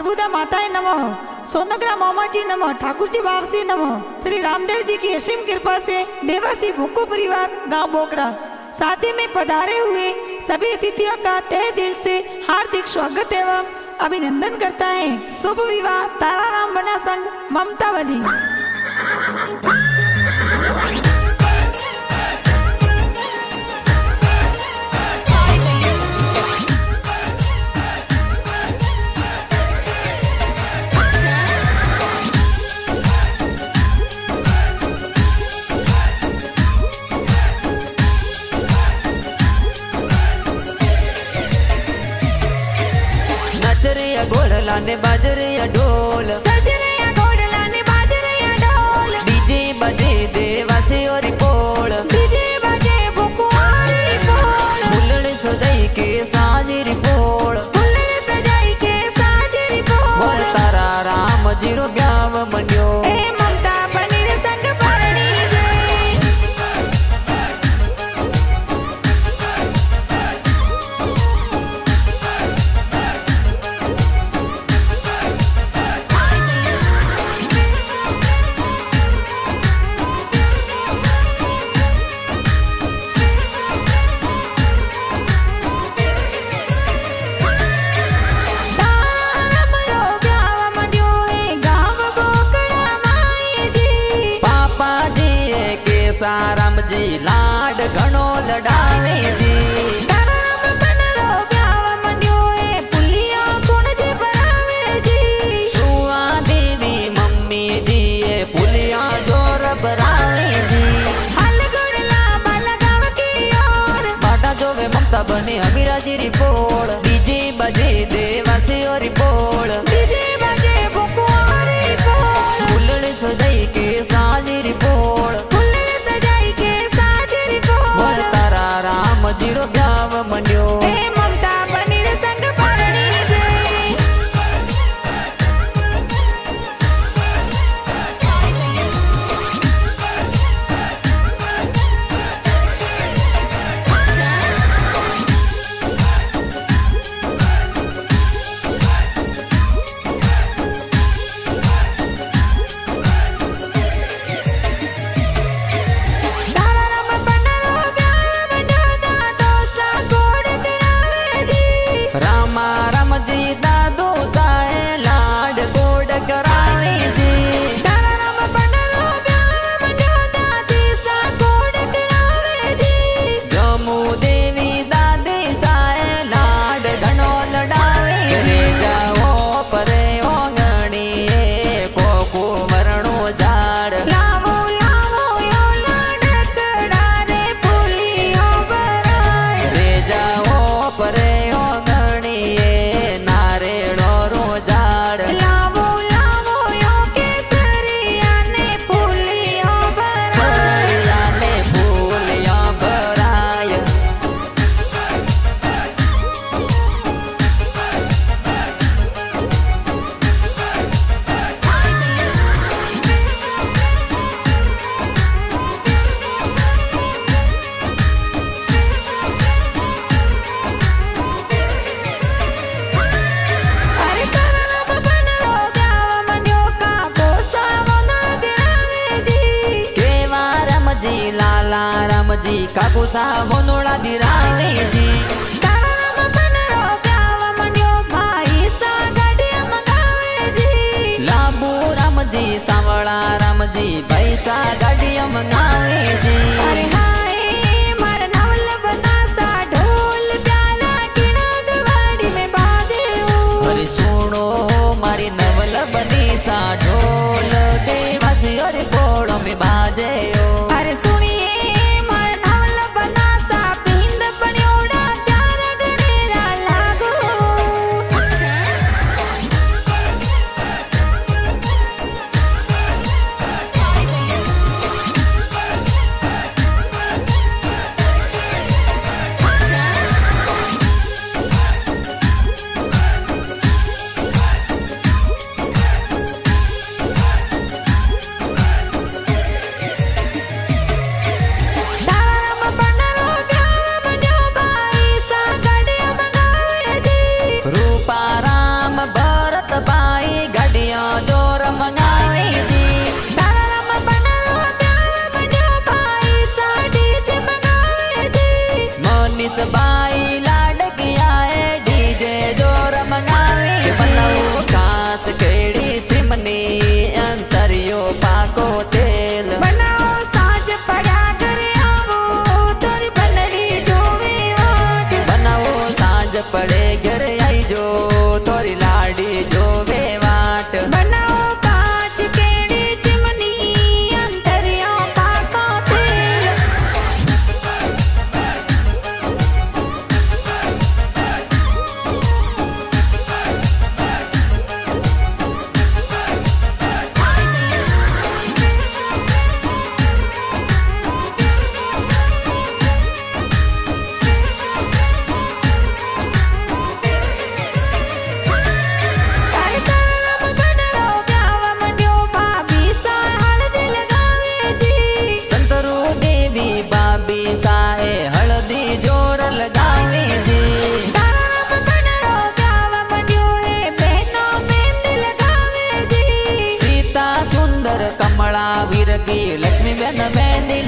अर्बुदा माता नम। सोनग्रा मामा जी नम ठाकुर जी बापसी नम। श्री रामदेव जी की असीम कृपा से देवासी भूको परिवार गाँव बोकरा शादी में पधारे हुए सभी अतिथियों का तह दिल से हार्दिक स्वागत एवं अभिनंदन करता है। शुभ विवाह, ताराराम बना संघ बधी बने अमीरा जी કાકુ સાહેબ નોડા દિરાણી જી રામજી સાંવળા રામજી પૈસા ગાડી મંગાવે જી અરે હાય મારા નવલ બનાસા ઢોલ પ્યારા કિણોડ વાડી મે બાજે અરે સુણો મારી નવલ બની સા ઢોલ દેવાસી અરે બોળો મે બાજે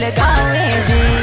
legal, né, hein,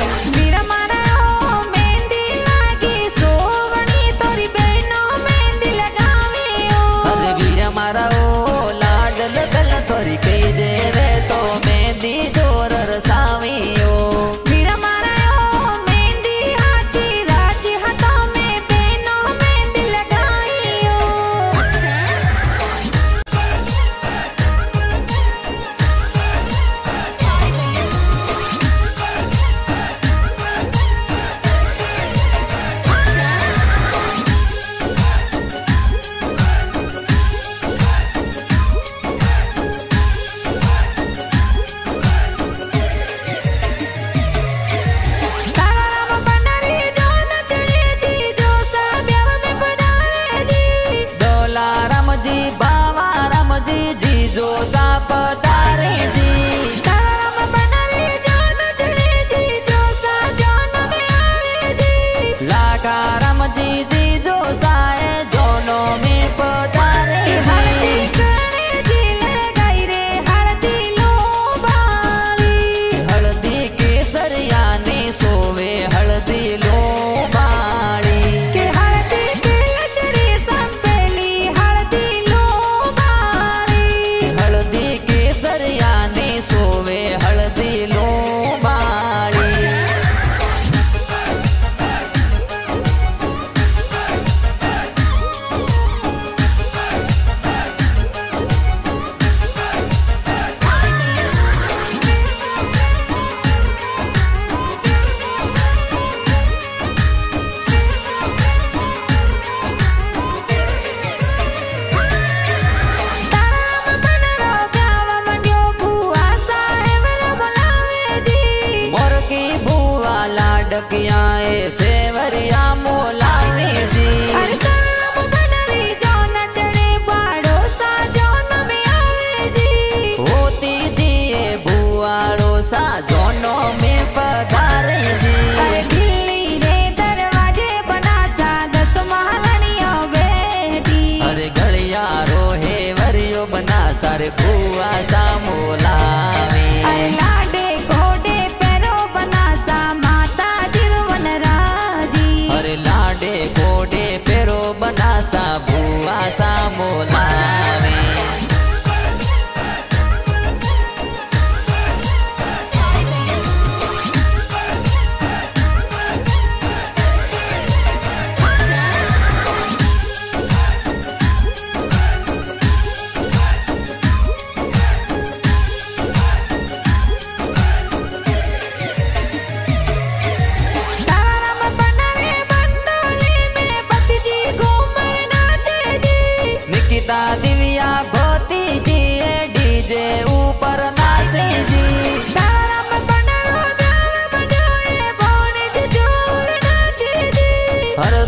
रखियाए से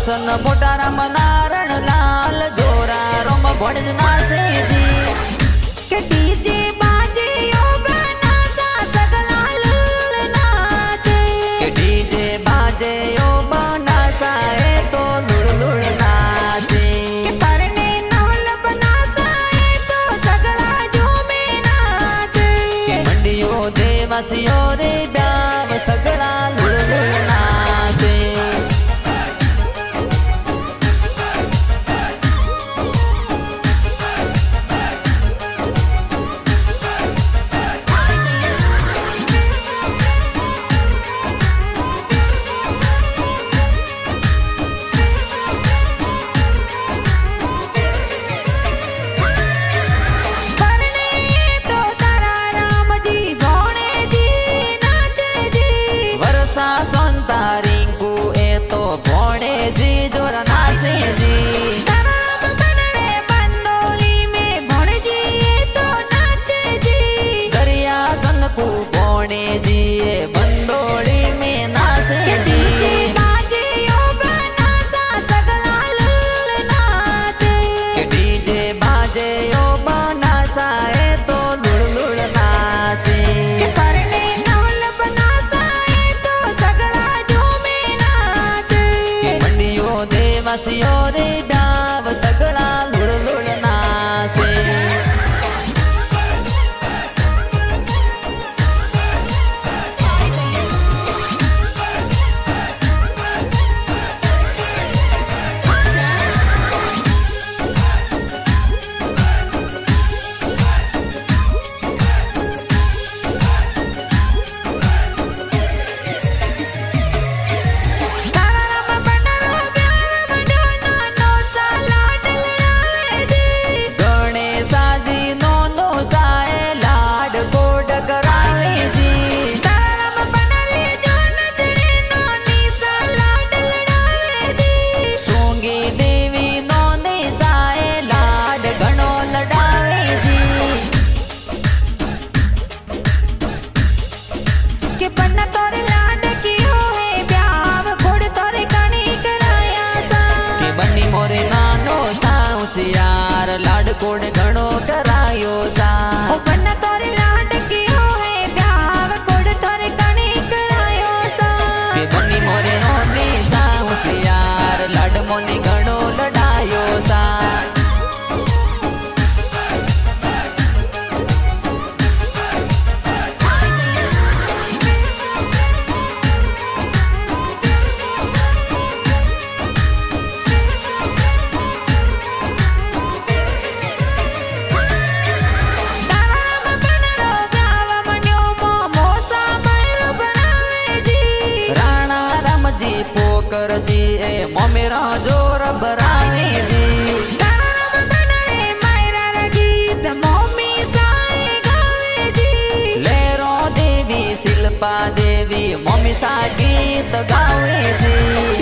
સન મોટા રામ નારણ લાલ જોરા રોમ ભણજ ના સેજી લાડ કોણ ગણો કરજી એ મમેરા જો રબરાની જી શિલ્પા દેવી મમ્મી સા ગીત ગાવે જી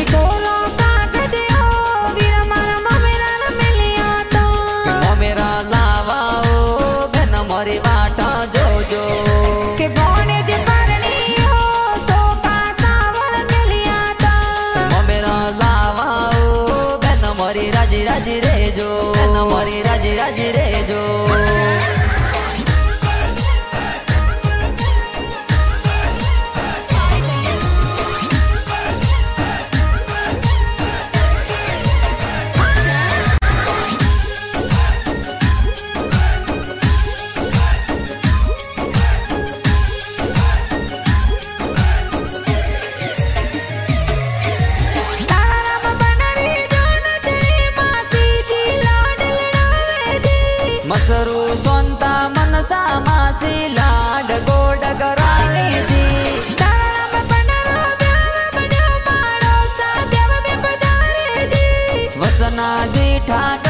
अपना जेठा